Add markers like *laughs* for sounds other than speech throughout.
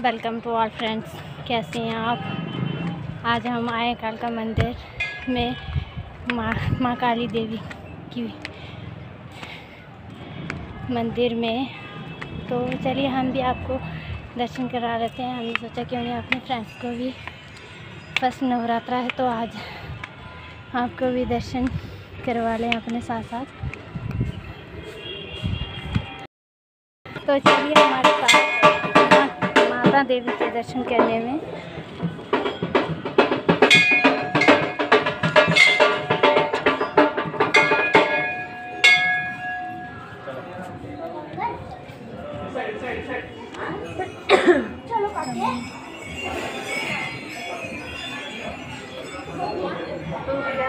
Welcome to all friends. कैसे हैं आप? आज हम आए कालका मंदिर में माँ माँ काली देवी की मंदिर में। तो चलिए हम भी आपको दर्शन करा लेते हैं। हमने सोचा क्यों नहीं अपने फ्रेंड्स को भी फ़र्स्ट नवरात्रा है तो आज आपको भी दर्शन करवा लें अपने साथ साथ। तो चलिए हमारे साथ माता देवी के दर्शन करने में। *clears throat* तो क्या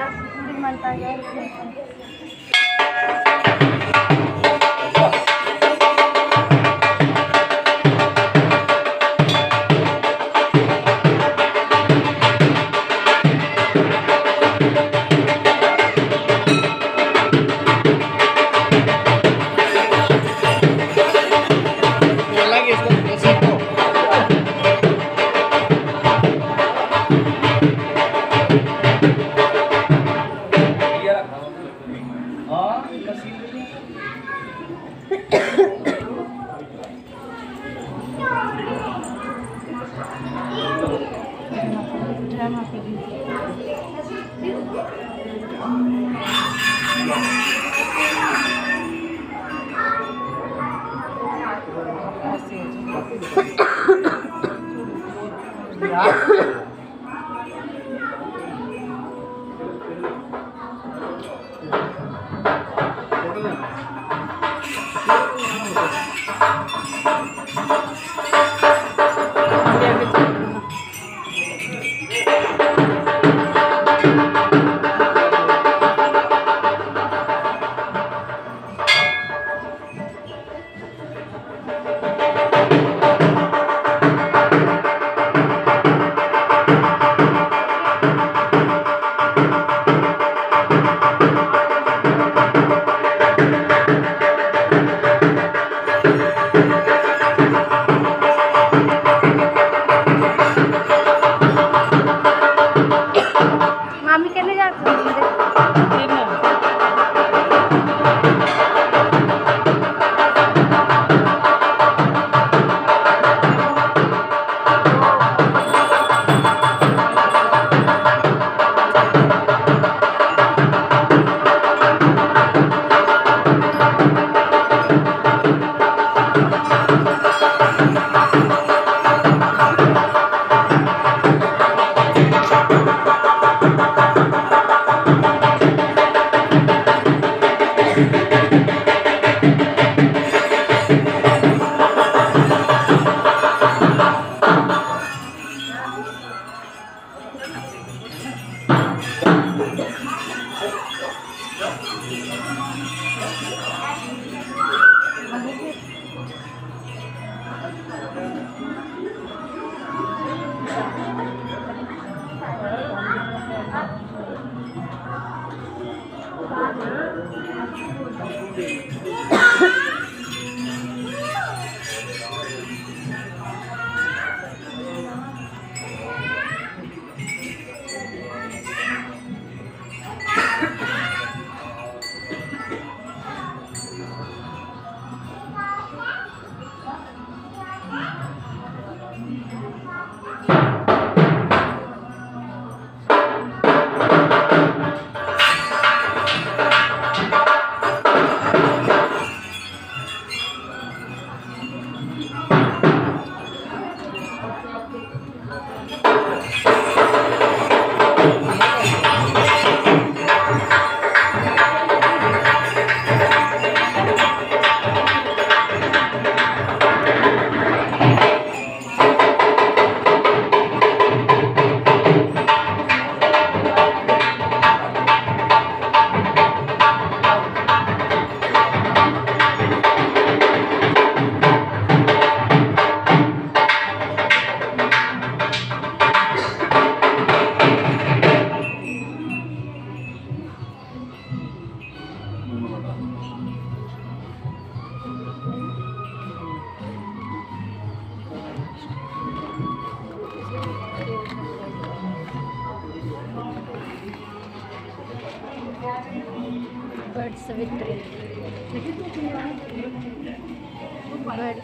Yeah. *laughs* libre.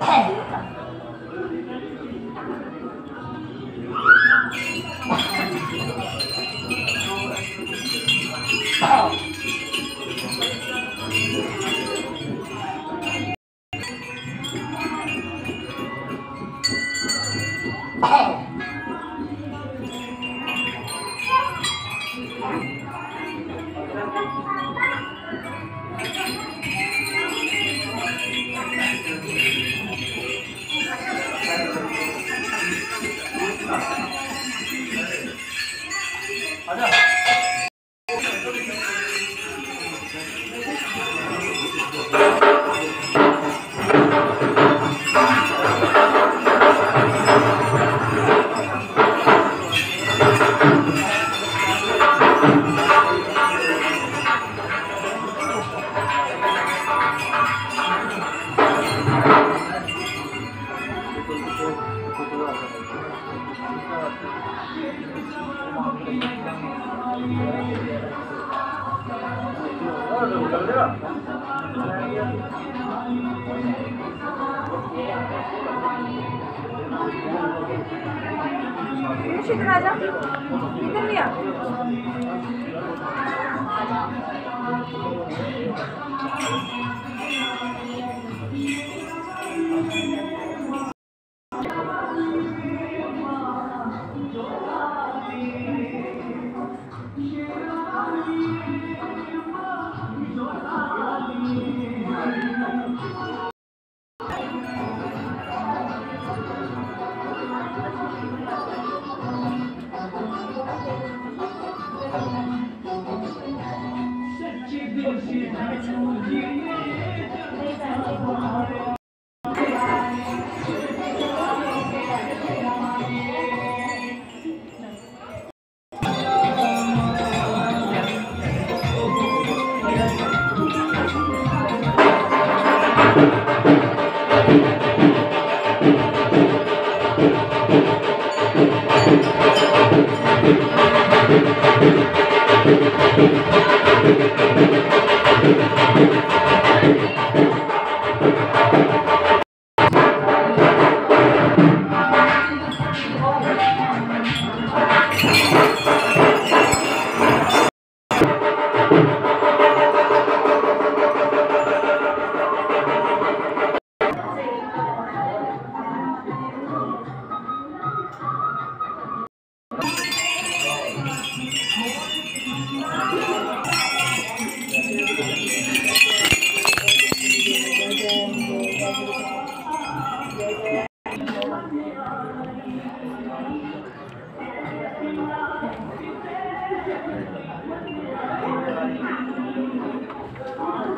Hey! शिखर राजा इधर लिया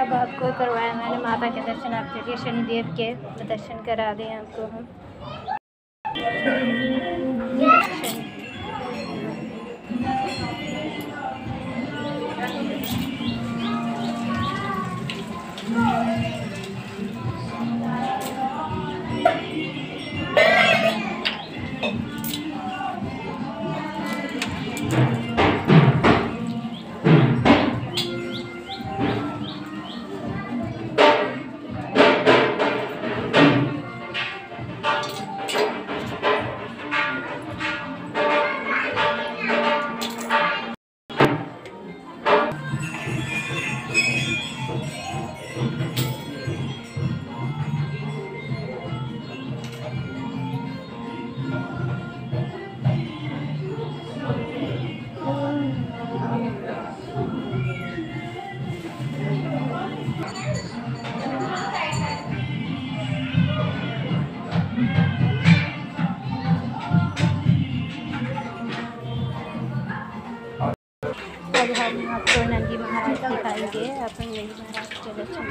अब आपको करवाया मैंने माता के दर्शन, आप चलिए शनिदेव के दर्शन करा दें आपको हम। महाराज के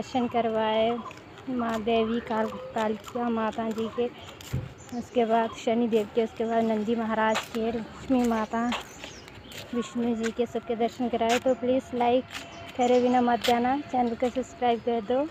दर्शन करवाए, माँ देवी काल कालिका माता जी के। उसके बाद शनि देव के, उसके बाद नंदी महाराज के, लक्ष्मी माता, विष्णु जी के सबके दर्शन कराए। तो प्लीज़ लाइक करे बिना मत जाना। चैनल को सब्सक्राइब कर दो।